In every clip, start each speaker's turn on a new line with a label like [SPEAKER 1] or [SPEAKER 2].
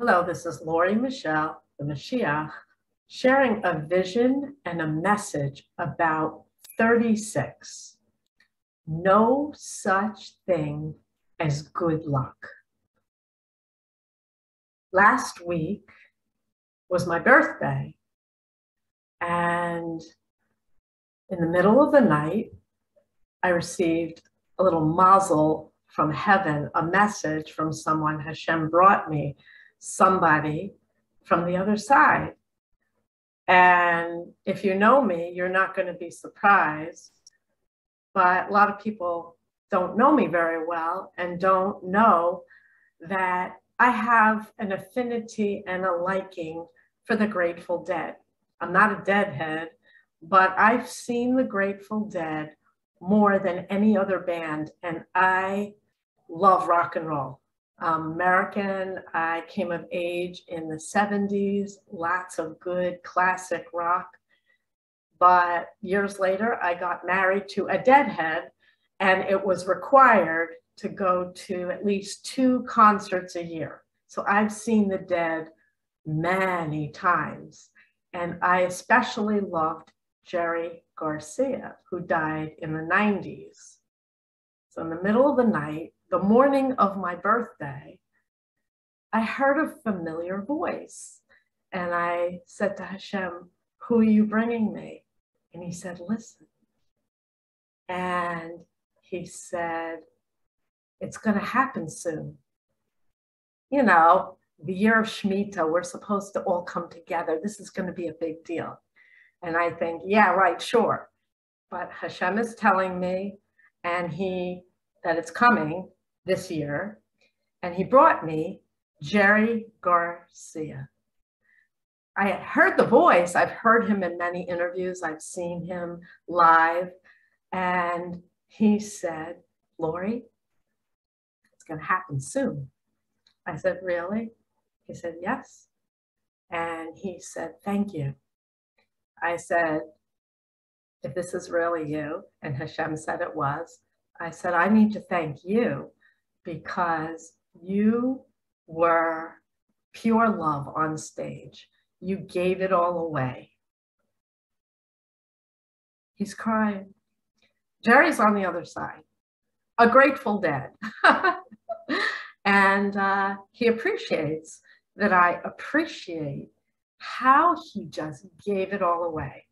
[SPEAKER 1] Hello, this is Lori Michelle, the Mashiach, sharing a vision and a message about 36. No such thing as good luck. Last week was my birthday, and in the middle of the night, I received a little mazel from heaven, a message from someone Hashem brought me somebody from the other side. And if you know me, you're not going to be surprised. But a lot of people don't know me very well and don't know that I have an affinity and a liking for the Grateful Dead. I'm not a deadhead, but I've seen the Grateful Dead more than any other band, and I love rock and roll Um, American. I came of age in the 70s, lots of good classic rock. But years later, I got married to a deadhead, and it was required to go to at least two concerts a year. So I've seen the dead many times. And I especially loved Jerry Garcia, who died in the 90s. So in the middle of the night, the morning of my birthday, I heard a familiar voice. And I said to Hashem, Who are you bringing me? And he said, Listen. And he said, It's going to happen soon. You know, the year of Shemitah, we're supposed to all come together. This is going to be a big deal. And I think, yeah, right, sure. But Hashem is telling me, and he that it's coming, this year, and he brought me Jerry Garcia. I had heard the voice, I've heard him in many interviews, I've seen him live, and he said, Lori, it's going to happen soon. I said, Really? He said, Yes. And he said, Thank you. I said, If this is really you, and Hashem said it was, I said, I need to thank you because you were pure love on stage. You gave it all away. He's crying. Jerry's on the other side, a grateful dead. and uh, he appreciates that I appreciate how he just gave it all away.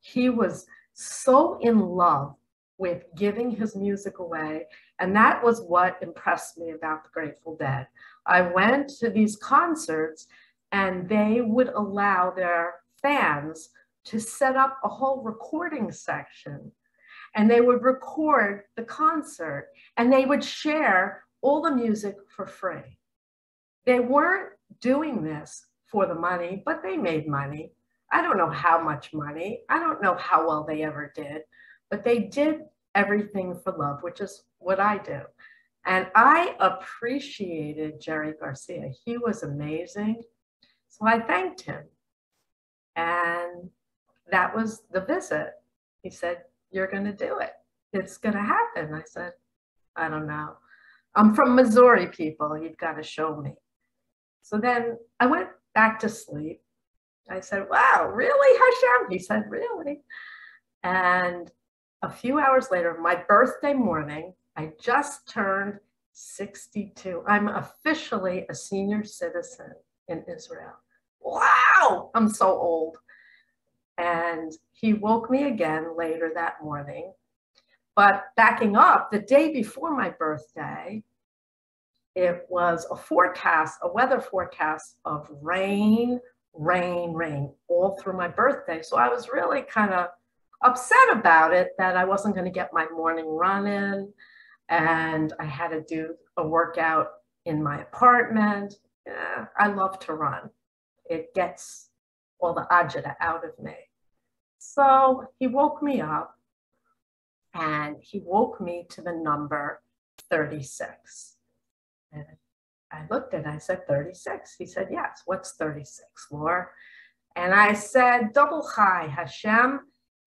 [SPEAKER 1] He was so in love with giving his music away. And that was what impressed me about the Grateful Dead. I went to these concerts and they would allow their fans to set up a whole recording section and they would record the concert and they would share all the music for free. They weren't doing this for the money, but they made money. I don't know how much money. I don't know how well they ever did, but they did everything for love, which is what I do. And I appreciated Jerry Garcia. He was amazing. So I thanked him. And that was the visit. He said, You're going to do it. It's going to happen. I said, I don't know. I'm from Missouri, people. You've got to show me. So then I went back to sleep. I said, Wow, really, Hashem? He said, Really? And a few hours later, my birthday morning, I just turned 62. I'm officially a senior citizen in Israel. Wow, I'm so old. And he woke me again later that morning. But backing up, the day before my birthday, it was a forecast, a weather forecast of rain, rain, rain all through my birthday. So I was really kind of upset about it that I wasn't going to get my morning run in and I had to do a workout in my apartment. Yeah, I love to run. It gets all the agita out of me. So he woke me up and he woke me to the number 36. And I looked at it, I said, 36. He said, yes, what's 36, Lori? And I said, double chai, Hashem,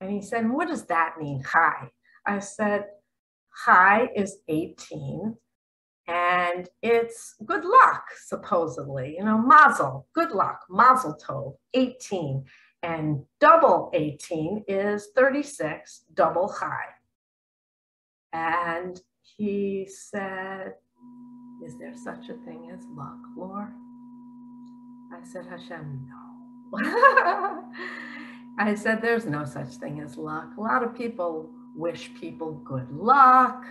[SPEAKER 1] and he said, What does that mean, chai? I said, Chai is 18, and it's good luck, supposedly. You know, mazel, good luck, mazel tov, 18. And double 18 is 36, double chai. And he said, Is there such a thing as luck, Lord? I said, Hashem, no. I said, There's no such thing as luck. A lot of people wish people good luck,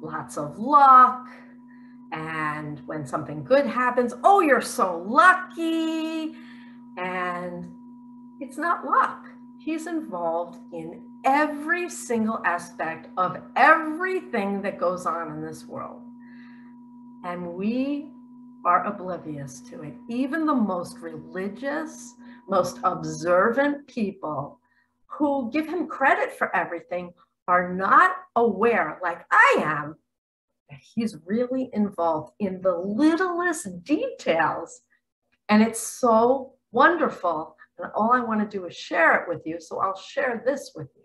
[SPEAKER 1] lots of luck. And when something good happens, oh, you're so lucky. And it's not luck. He's involved in every single aspect of everything that goes on in this world. And we are oblivious to it. Even the most religious, most observant people who give him credit for everything are not aware, like I am, that he's really involved in the littlest details. And it's so wonderful. And all I want to do is share it with you. So I'll share this with you.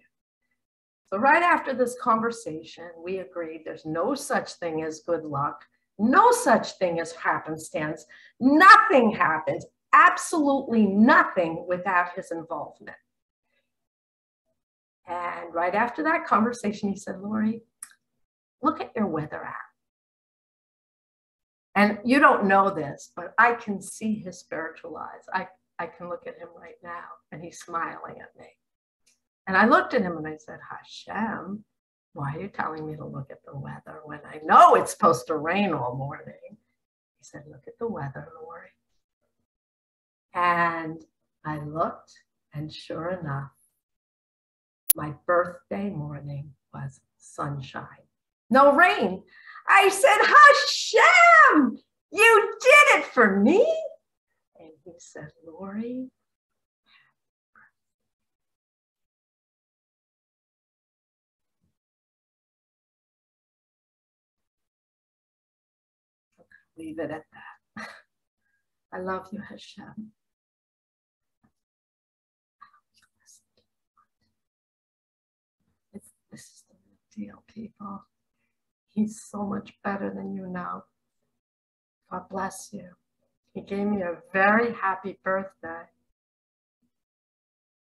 [SPEAKER 1] So, right after this conversation, we agreed there's no such thing as good luck, no such thing as happenstance. Nothing happens, absolutely nothing without his involvement. And right after that conversation, he said, Lori, look at your weather app. And you don't know this, but I can see his spiritual eyes. I, I can look at him right now, and he's smiling at me. And I looked at him and I said, Hashem, why are you telling me to look at the weather when I know it's supposed to rain all morning? He said, Look at the weather, Lori. And I looked, and sure enough, my birthday morning was sunshine. No rain. I said, Hashem, you did it for me. And he said, Lori, leave it at that. I love you, Hashem. It's, this is the real deal, people. Oh, he's so much better than you know. God bless you. He gave me a very happy birthday.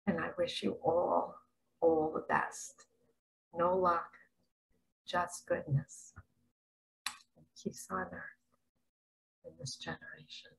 [SPEAKER 1] And I wish you all, all the best. No luck, just goodness. And peace on earth in this generation.